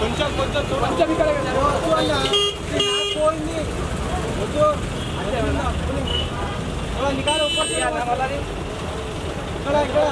కొంచెం కొంచెం కొంచెం ఇక్కడ పోయింది వద్దు నికాలు ఒక్కటి ఇక్కడ ఇక్కడ